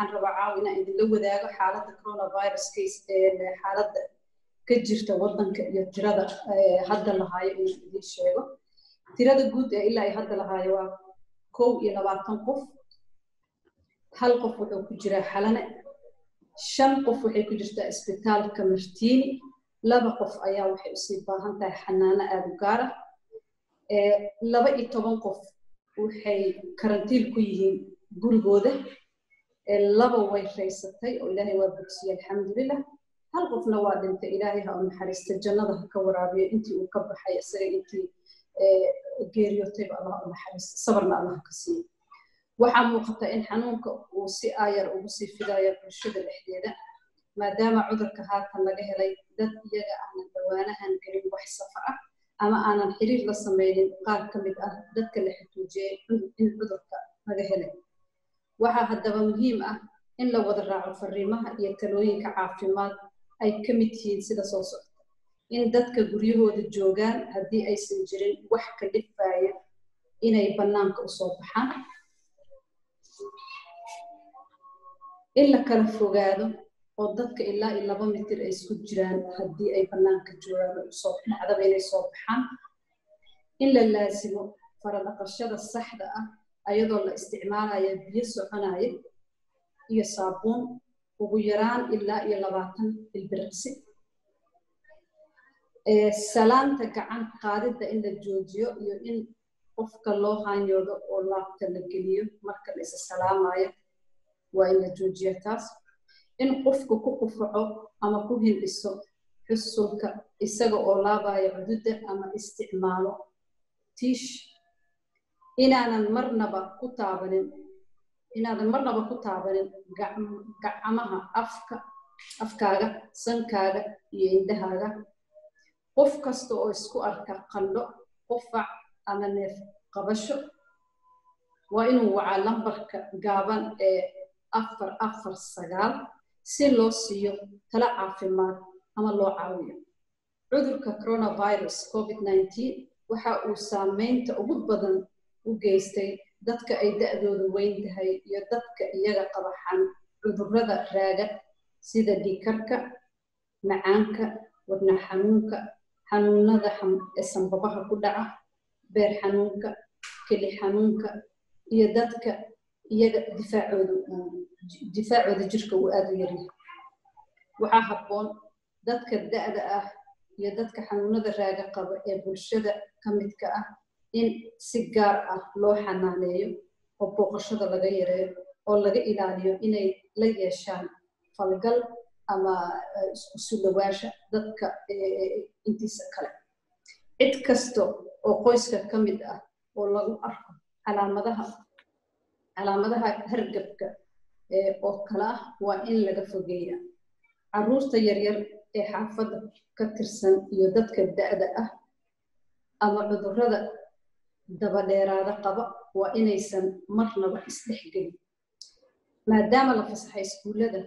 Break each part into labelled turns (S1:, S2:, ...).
S1: waxaan rabaa inaan idinla wadaago xaaladda coronavirus case xaaladda ka jirta waddanka iyo tirada hadda lahaayo inaan idin sheego. Tirada guud ee ilaa ay hadda lahaayo waa kow iyo labaatan qof. Hal qof wuxuu ku jiraa xalane. Shan qof waxay ku jirtaa isbitaalka martiini laba qof ayaa waxay u sii baahan tahay xanaano aada u gaara. Laba iyo toban qof waxay karantiil ku yihiin gurigooda laba way raysatay oo ilaahay waa bogsiyey alxamdulilah hal qofna waa dhintay ilaahay ha u naxariista jannada ha ka waraabiyo intii uu ka baxay isaga intii geeriyootayba allah u sabarna allah ka siiyo waxaa muuqata in xanuunka uu si aayar ugu sii fidayo bulshada dhexdeeda maadaama cudurka haatan laga helay dad iyaga aanan dhawaanahan gelin wax safar ah ama aanan xiriir la samaynin qaar ka mid ah dadka la xutuujiyey in cudurka laga helay waxaa haddaba muhiim ah in la wada raaco fariimaha iyo talooyinka caafimaad ay ka mid yihiin sida soo socda. In dadka guryahooda joogaan haddii aysan jirin wax ka dhifaya inay bannaanka u soo baxaan. In la kala fogaado oo dadka ilaa iyo laba mitir ay isku jiraan haddii ay bannaanka joogaan u soo dhacdaba inay soo baxaan. In la laasimo faradhaqashada saxda ah ayadoo la isticmaalaya biyo soconaya iyo saabuun ugu yaraan ilaa iyo labaatan ilbiriqsi. Salaanta gacan qaadidda in la joojiyo iyo in qofka loo haanyoodo oo laabta la geliyo marka la isa salaamayo waa in la joojiyo taas. In qofku ku qufaco ama ku hindhiso xusulka isaga oo laabaya cududda ama isticmaalo tiish inaanan marnaba ku taabanin inaadan marnaba ku taabanin gacmaha afka afkaaga sankaaga iyo indhahaaga qof kasta oo isku arka qandho qufac ama neef qabasho waa inuu wacaa lambarka gaaban ee afar afar sagaal si loo siiyo tala caafimaad ama loo caawiyo cudurka coronavirus covid waxa uu saameynta ugu badan u geystay dadka ay da-doodu weyn tahay iyo dadka iyaga qabaxan cudurrada raaga sida dhiikarka macaanka wadna xanuunka xanuunada sanbabaha ku dhaca beer xanuunka keli xanuunka iyo dadka iyaga difaacooda jirka uu aada u yaryahay waxaa habboon dadka da-da ah iyo dadka xanuunada raaga qaba ee bulshada ka midka ah in si gaar ah loo xanaaneeyo oo booqashada laga yareeyo oo laga ilaaliyo inay la yeeshaan falgal ama isku sulawaasha dadka intiisa kale. Cid kasta oo qoyska ka mid ah oo lagu arko calaamadaha calaamadaha hargabka oo kale ah waa in laga fogeeya carruurta yaryar ee xaafadda ka tirsan iyo dadka da-da ah ama cudurrada dabadheeraada qaba waa inaysan marnaba isdhexgelin maadaama la fasaxay iskuullada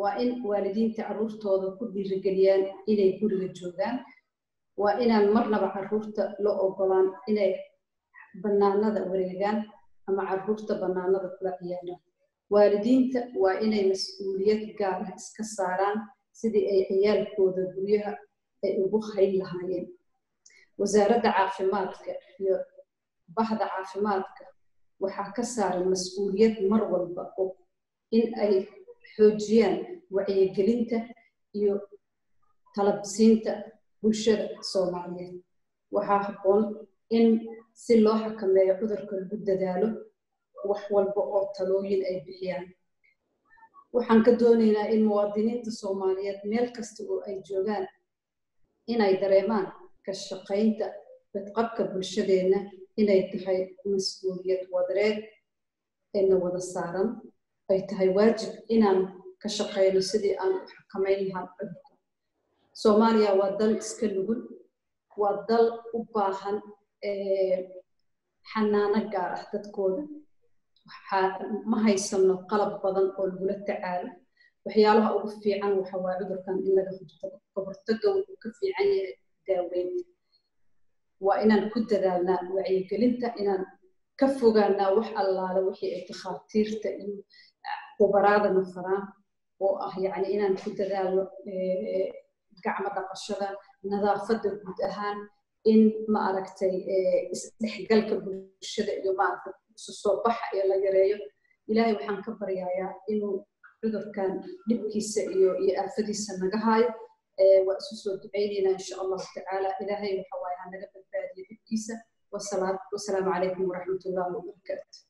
S1: waa in waalidiinta carruurtooda ku dhiirigeliyaan inay guriga joogaan. Waa inaan marnaba carruurta la ogolaan inay bannaanada wareegaan ama carruurta bannaanada kula ciyaaraan. Waalidiinta waa inay mas'uuliyad gaara iska saaraan sidii ay ciyaalkooda guryaha ay ugu hayn lahaayeen. Wasaaradda caafimaadka iyo bahda caafimaadka waxaa ka saaran mas'uuliyad mar walba in ay xoojiyaan wacyigelinta iyo talabsiinta bulshada soomaaliyeed. Waxaa habboon in si loo xakameeyo cudurka lagu dadaalo wax walba oo talooyin ay bixiyaan. Waxaan ka doonaynaa in muwaadiniinta soomaaliyeed meel kasta oo ay joogaan inay dareemaan ka shaqaynta badqabka bulshadeenna inay tahay mas'uuliyad wadareed eena wada saaran ay tahay waajib inaan ka shaqayno sidii aan u xakamayn lahaa cudurka soomaaliya waa dal iska nugul waa dal u baahan xanaano gaar ah dadkooda ma haysano qalab badan oo lagula tacaalo waxyaalaha ugu fiican waxa waa cudurkan in laga hortago kahortaga wuxuu ka fiican yahay daaweynta waa inaan ku dadaalnaa wacyigelinta inaan ka fogaanaa wax allaale wixii ay takhaatiirta iyo khubaraadana faraan oo ah yani inaan ku dadaalno gacmo dhaqashada nadaafadda guud ahaan in ma aragtay isdhexgalka bulshada iyo maaragtay isu soo baxa ee la yareeyo. Ilaahay waxaan ka baryayaa inuu cudurkan dhibkiisa iyo iyo aafadiisa naga haayo. Waa isu soo ducaynaynaa insha allahu tacaala. Ilaahay waxa waaye ha عيسى والسلام عليكم ورحمة الله وبركاته.